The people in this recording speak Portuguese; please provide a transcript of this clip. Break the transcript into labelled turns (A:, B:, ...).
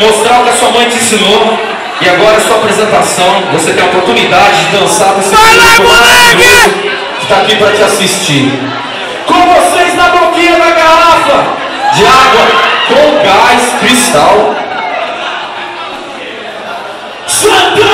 A: mostrar o que a sua mãe te ensinou. E agora a sua apresentação, você tem a oportunidade de dançar com esse público que está aqui para te assistir. Com vocês na boquinha da garrafa de água com gás cristal. Santa!